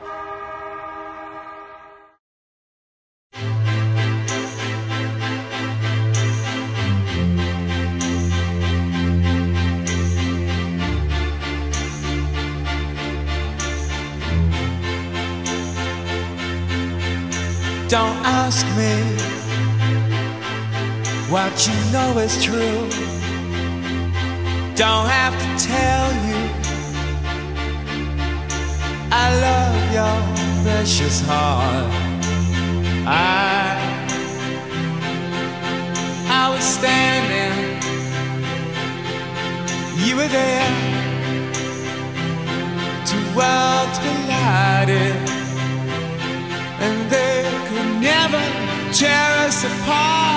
Don't ask me what you know is true. Don't have to tell you I love your precious heart. I, I was standing, you were there. Two worlds collided, and they could never tear us apart.